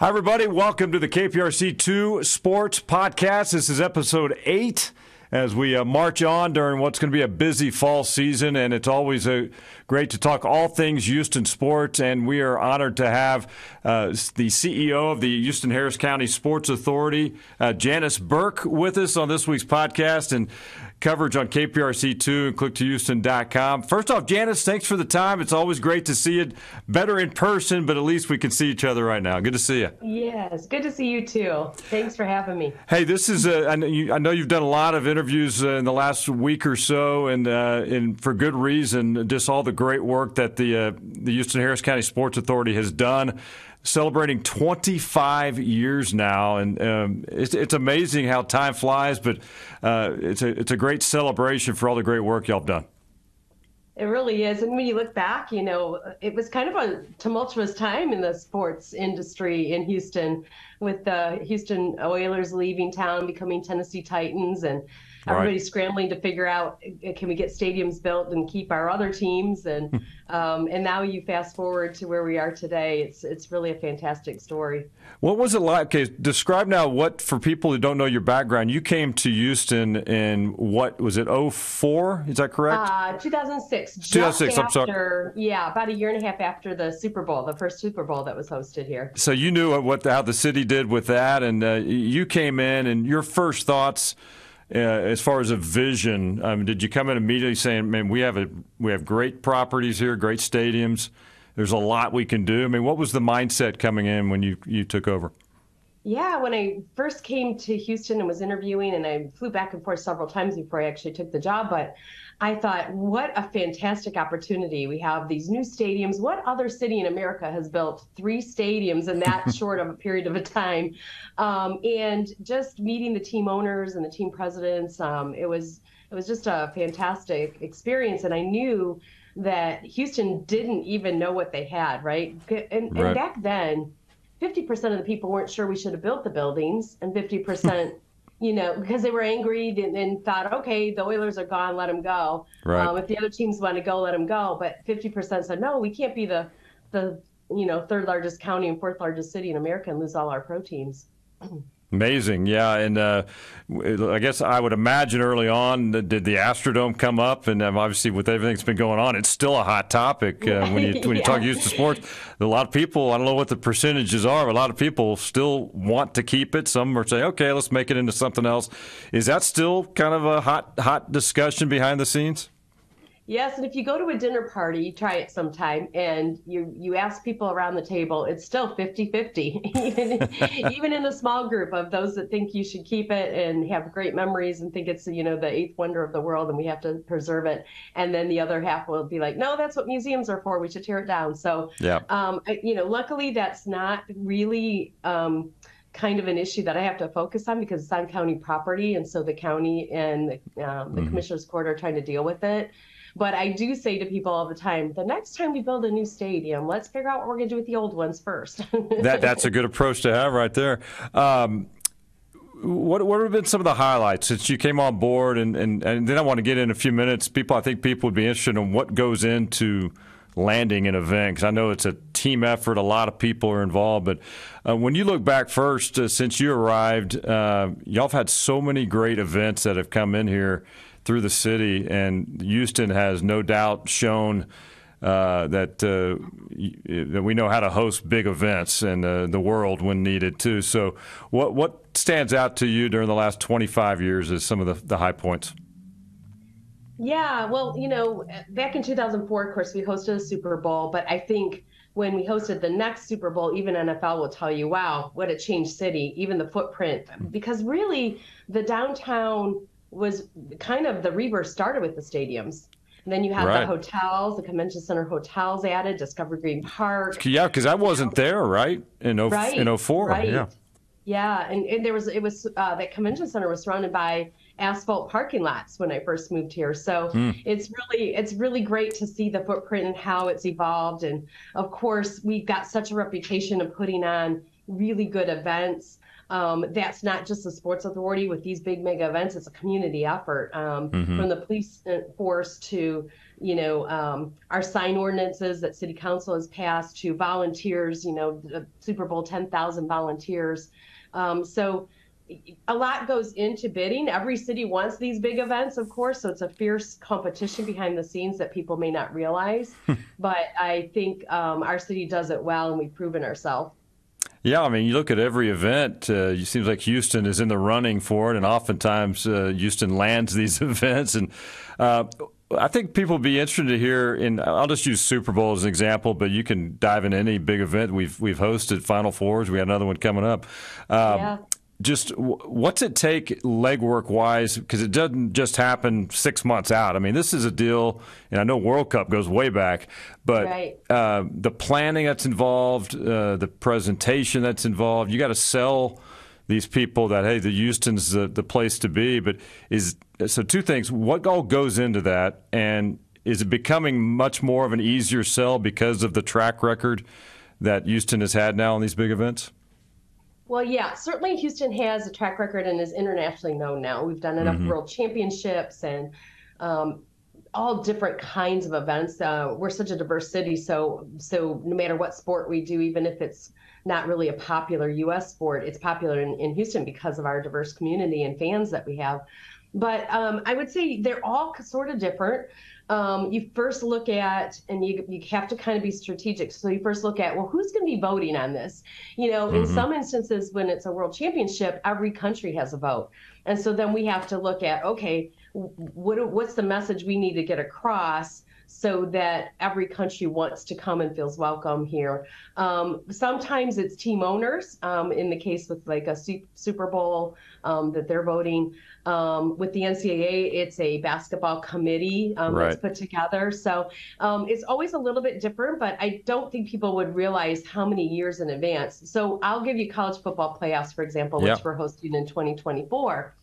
Hi, everybody. Welcome to the KPRC2 Sports Podcast. This is episode eight as we uh, march on during what's going to be a busy fall season. And it's always uh, great to talk all things Houston sports. And we are honored to have uh, the CEO of the Houston Harris County Sports Authority, uh, Janis Burke, with us on this week's podcast. And coverage on KPRC2 and click2houston.com. First off, Janis, thanks for the time. It's always great to see you better in person, but at least we can see each other right now. Good to see you. Yes, good to see you too. Thanks for having me. Hey, this is, a, I, know you, I know you've done a lot of interviews uh, in the last week or so, and, uh, and for good reason, just all the great work that the, uh, the Houston Harris County Sports Authority has done celebrating 25 years now, and um, it's, it's, amazing how time flies. But uh, it's a it's a great celebration for all the great work y'all have done. It really is, and when you look back, you know, it was kind of a tumultuous time in the sports industry in Houston, with the Houston Oilers leaving town, becoming Tennessee Titans, and everybody's right. scrambling to figure out uh, can we get stadiums built and keep our other teams? And hmm. um, and now you fast forward to where we are today. It's it's really a fantastic story. What was it like? Okay describe now what for people who don't know your background you came to houston in what was it 04 is that correct? Uh, 2006 2006 after, I'm sorry. yeah about a year and a half after the super bowl the first super bowl that was hosted here. So you knew what how the city did with that and uh, you came in and your first thoughts uh, as far as a vision, um, did you come in immediately saying, "Man, we have a we have great properties here, great stadiums. There's a lot we can do." I mean, what was the mindset coming in when you you took over? Yeah, when I first came to Houston and was interviewing, and I flew back and forth several times before I actually took the job, but I thought, what a fantastic opportunity. We have these new stadiums. What other city in America has built three stadiums in that short of a period of a time? Um, and just meeting the team owners and the team presidents, um, it was it was just a fantastic experience. And I knew that Houston didn't even know what they had, right? And, right. and back then, 50% of the people weren't sure we should have built the buildings, and 50% you know, because they were angry and, and, thought, okay, the Oilers are gone, let them go. Right. Um, if the other teams want to go, let them go. But 50% said, no, we can't be the, the, you know, third largest county and fourth largest city in America and lose all our pro teams. Amazing, yeah, and uh, I guess I would imagine early on, did the Astrodome come up? And um, obviously, with everything that's been going on, it's still a hot topic uh, when you when you talk Houston sports. A lot of people, I don't know what the percentages are, but a lot of people still want to keep it. Some are saying, okay, let's make it into something else. Is that still kind of a hot hot discussion behind the scenes? Yes, and if you go to a dinner party, try it sometime, and you you ask people around the table, it's still 50-50, even, even in a small group of those that think you should keep it and have great memories and think it's you know the eighth wonder of the world and we have to preserve it, and then the other half will be like, no, that's what museums are for. We should tear it down. So, yeah, um, I, you know, luckily that's not really. Um, kind of an issue that I have to focus on because it's on county property, and so the county and the, um, the mm-hmm. commissioner's court are trying to deal with it. But I do say to people all the time, the next time we build a new stadium, let's figure out what we're going to do with the old ones first. that that's a good approach to have right there. Um, what what have been some of the highlights since you came on board, and, and, and then I want to get in a few minutes. People, I think people would be interested in what goes into landing an event because I know it's a team effort. A lot of people are involved. But uh, when you look back first, uh, since you arrived, uh, y'all have had so many great events that have come in here through the city, and Houston has no doubt shown. Uh, that uh, that we know how to host big events in uh, the world when needed too. So, what what stands out to you during the last 25 years as some of the, the high points? Yeah, well, you know, back in 2004, of course, we hosted a Super Bowl, but I think when we hosted the next Super Bowl, even NFL will tell you, wow, what a changed city, even the footprint, because really the downtown was kind of the rebirth started with the stadiums. And then you had right. the hotels, the convention center hotels added, Discovery Green Park. Yeah, because I wasn't there, right? In, o- right, in 04. Right. Yeah. Yeah. And, and there was, it was, uh, that convention center was surrounded by asphalt parking lots when I first moved here. So mm. it's really, it's really great to see the footprint and how it's evolved. And of course, we've got such a reputation of putting on really good events. Um, that's not just the sports authority with these big mega events. It's a community effort um, mm-hmm. from the police uh, force to, you know, um, our sign ordinances that city council has passed to volunteers, you know, the Super Bowl 10,000 volunteers. Um, so a lot goes into bidding. Every city wants these big events, of course, so it's a fierce competition behind the scenes that people may not realize. but I think um, our city does it well, and we've proven ourselves. Yeah, I mean, you look at every event. Uh, it seems like Houston is in the running for it, and oftentimes uh, Houston lands these events. And uh, I think people would be interested to hear. In I'll just use Super Bowl as an example, but you can dive in any big event we've we've hosted. Final Fours. We got another one coming up. Um, yeah just what's it take legwork wise? Because it doesn't just happen six months out. I mean this is a deal and i know world cup goes way back but right. uh, the planning that's involved uh, the presentation that's involved you got to sell these people that hey the houston's the, the place to be. But is so two things. What all goes into that and is it becoming much more of an easier sell because of the track record that houston has had now in these big events well, yeah, certainly Houston has a track record and is internationally known now. We've done enough mm-hmm. world championships and um, all different kinds of events. Uh, we're such a diverse city, so so no matter what sport we do, even if it's not really a popular U.S. sport, it's popular in, in Houston because of our diverse community and fans that we have. But um, I would say they're all sort of different um, you first look at, and you you have to kind of be strategic. So you first look at, well, who's going to be voting on this? You know, mm-hmm. in some instances, when it's a world championship, every country has a vote, and so then we have to look at, okay, what what's the message we need to get across? So that every country wants to come and feels welcome here. Um, sometimes it's team owners. Um, in the case with like a Super Bowl um, that they're voting. Um, with the NCAA, it's a basketball committee um, right. that's put together. So um, it's always a little bit different, but I don't think people would realize how many years in advance. So I'll give you college football playoffs, for example, which we're hosting in 2024.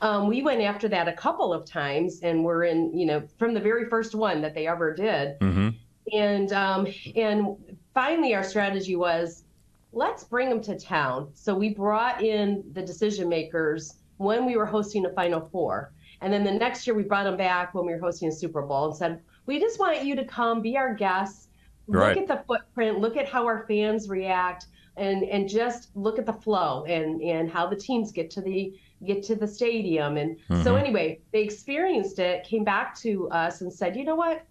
Um, we went after that a couple of times and we're in, you know, from the very first one that they ever did. Mm-hmm. And um, and finally, our strategy was let's bring them to town. So we brought in the decision makers when we were hosting a Final Four. And then the next year we brought them back when we were hosting a Super Bowl and said, we just want you to come be our guests, right. look at the footprint, look at how our fans react, and and just look at the flow and and how the teams get to the get to the stadium. And mm-hmm. so anyway, they experienced it, came back to us and said, you know what?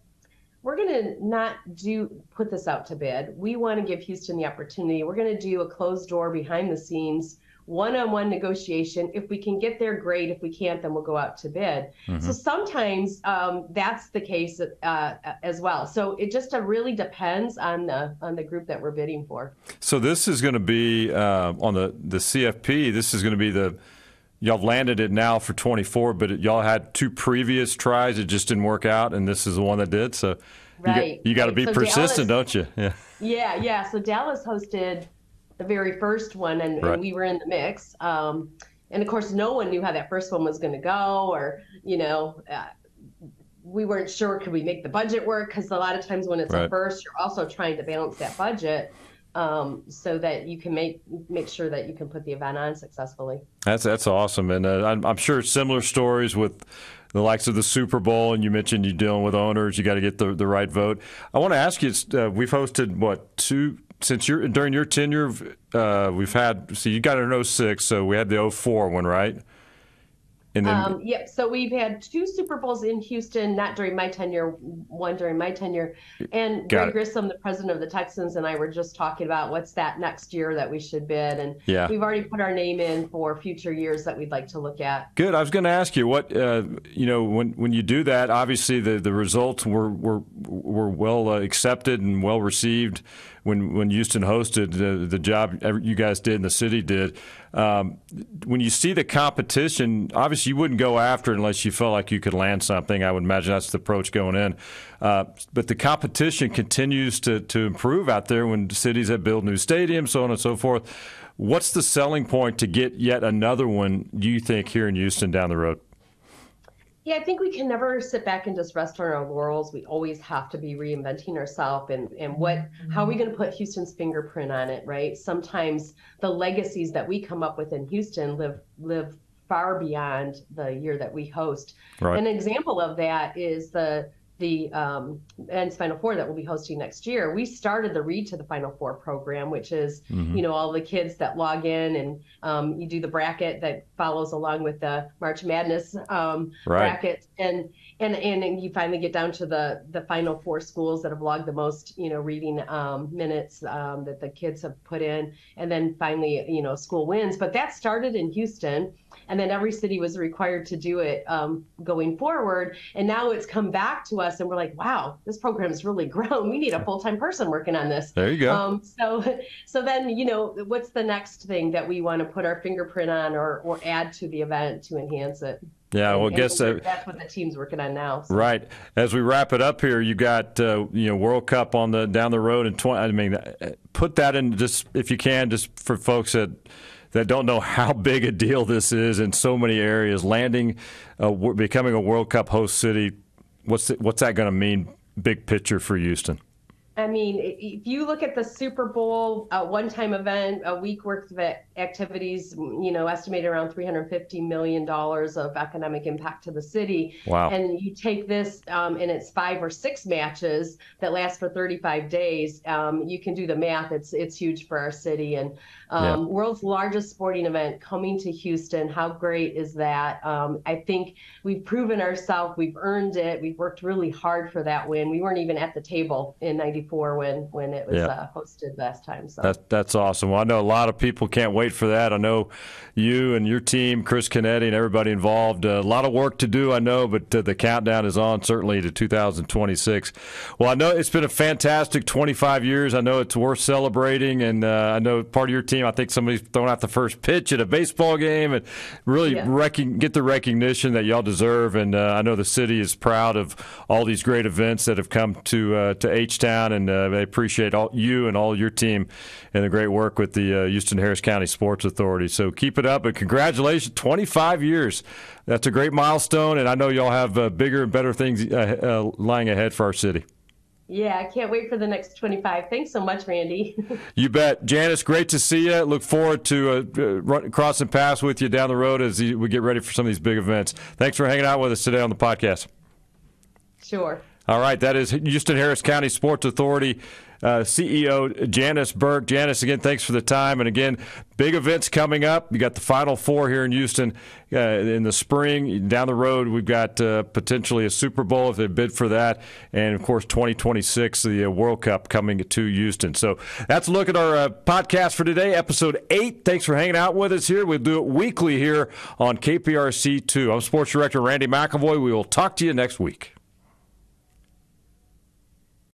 We're going to not do put this out to bid. We want to give Houston the opportunity. We're going to do a closed door behind the scenes one-on-one negotiation. If we can get there, great. If we can't, then we'll go out to bid. Mm-hmm. So sometimes um, that's the case uh, as well. So it just uh, really depends on the on the group that we're bidding for. So this is going to be uh, on the the CFP. This is going to be the y'all landed it now for 24, but y'all had two previous tries. It just didn't work out, and this is the one that did. So right, you got, to right. be so persistent, Dallas, don't you? Yeah. Yeah, yeah. So Dallas hosted the very first one, and, right. and we were in the mix. Um, and of course, no one knew how that first one was going to go, or you know, uh, we weren't sure could we make the budget work because a lot of times when it's right. a first, you're also trying to balance that budget um, so that you can make make sure that you can put the event on successfully. That's that's awesome, and uh, I'm, I'm sure similar stories with the likes of the Super Bowl, and you mentioned you're dealing with owners. You got to get the, the right vote. I want to ask you. Uh, we've hosted what two since you're during your tenure, uh, we've had. So you got an in 06, so we had the 04 one, right? And then, um, yeah, so we've had two Super Bowls in Houston, not during my tenure, one during my tenure. And Greg it. Grissom, the president of the Texans, and I were just talking about what's that next year that we should bid. And yeah. we've already put our name in for future years that we'd like to look at. Good. I was going to ask you what, uh, you know, when, when you do that, obviously the, the results were, were, were well uh, accepted and well received when when Houston hosted the, the job you guys did and the city did. Um, when you see the competition, obviously you wouldn't go after it unless you felt like you could land something. I would imagine that's the approach going in. Uh, but the competition continues to to improve out there when cities have built new stadiums, so on and so forth. What's the selling point to get yet another one? Do you think here in Houston down the road? Yeah, I think we can never sit back and just rest on our laurels. We always have to be reinventing ourselves and, and what how are we mm-hmm. going to put Houston's fingerprint on it, right? Sometimes the legacies that we come up with in Houston live live far beyond the year that we host. Right. An example of that is the the um, men's Final Four that we'll be hosting next year, we started the Read to the Final Four program, which is, mm-hmm. you know, all the kids that log in and um, you do the bracket that follows along with the March Madness um, right. bracket, and and and you finally get down to the the Final Four schools that have logged the most, you know, reading um, minutes um, that the kids have put in, and then finally, you know, school wins. But that started in Houston and then every city was required to do it um, going forward. And now it's come back to us, and we're like, wow, this program has really grown. We need a full time person working on this. There you go. Um, so, so then you know, what's the next thing that we want to put our fingerprint on or or add to the event to enhance it? Yeah, well, I guess uh, that's what the team's working on now. So. Right. As we wrap it up here, you got uh, you know World Cup on the down the road in twenty. I mean, uh, put that in just if you can, just for folks that that don't know how big a deal this is in so many areas. Landing, uh, becoming a World Cup host city, what's what's that going to mean? Big picture for Houston. I mean, if you look at the Super Bowl, a one-time event, a week worth of activities, you know, estimated around 350 million dollars of economic impact to the city. Wow! And you take this, um, and it's five or six matches that last for 35 days. Um, you can do the math. It's it's huge for our city and um, yeah. world's largest sporting event coming to Houston. How great is that? Um, I think we've proven ourselves. We've earned it. We've worked really hard for that win. We weren't even at the table in '94 before when when it was yeah. uh, hosted last time. So that, that's awesome. Well, I know a lot of people can't wait for that. I know you and your team, Chris Canetti, and everybody involved. Uh, a lot of work to do, I know, but uh, the countdown is on certainly to 2026. Well, I know it's been a fantastic 25 years. I know it's worth celebrating, and uh, I know part of your team. I think somebody's thrown out the first pitch at a baseball game and really yeah. rec- get the recognition that y'all deserve. And uh, I know the city is proud of all these great events that have come to uh, to H Town and uh, I appreciate all you and all your team and the great work with the uh, Houston Harris County Sports Authority. So keep it up, and congratulations, 25 years. That's a great milestone, and I know y'all have uh, bigger and better things uh, uh, lying ahead for our city. Yeah, I can't wait for the next 25. Thanks so much, Randy. you bet. Janis, great to see you. Look forward to uh, run, crossing paths with you down the road as we get ready for some of these big events. Thanks for hanging out with us today on the podcast. Sure. All right, that is Houston Harris County Sports Authority uh, CEO Janis Burke. Janis, again, thanks for the time. And again, big events coming up. You got the Final Four here in Houston uh, in the spring. Down the road, we've got uh, potentially a Super Bowl if they bid for that, and of course, 2026, the uh, World Cup coming to Houston. So that's a look at our uh, podcast for today, episode eight. Thanks for hanging out with us here. We'll do it weekly here on KPRC two. I'm Sports Director Randy McIlvoy. We will talk to you next week.